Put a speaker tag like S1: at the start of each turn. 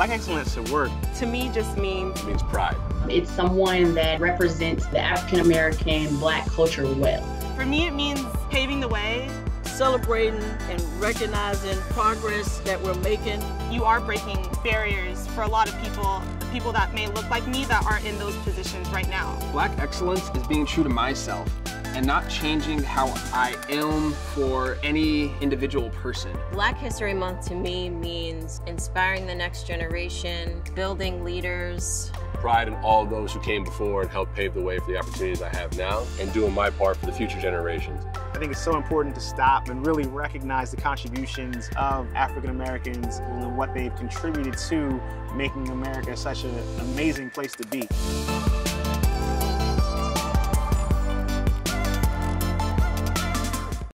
S1: Black excellence at work
S2: to me just means
S3: it means pride.
S4: It's someone that represents the African American black culture well.
S2: For me, it means paving the way,
S5: celebrating and recognizing progress that we're making.
S2: You are breaking barriers for a lot of people, people that may look like me that aren't in those positions right now.
S6: Black excellence is being true to myself and not changing how I am for any individual person.
S7: Black History Month to me means inspiring the next generation, building leaders.
S3: Pride in all those who came before and helped pave the way for the opportunities I have now, and doing my part for the future generations.
S1: I think it's so important to stop and really recognize the contributions of African Americans and what they've contributed to making America such an amazing place to be.